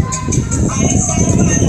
I'm sorry.